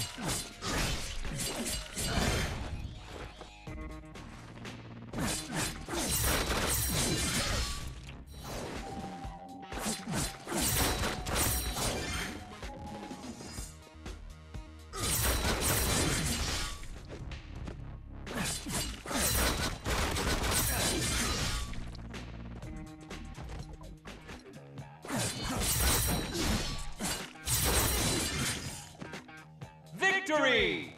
Huh. Victory!